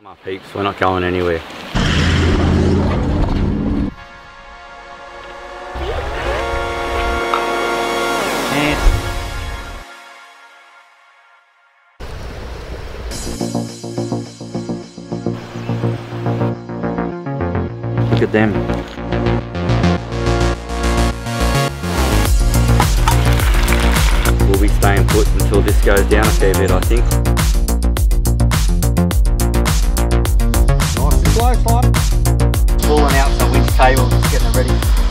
I'm up heaps, we're not going anywhere. Look at them. We'll be staying put until this goes down a fair bit I think. table, just getting ready.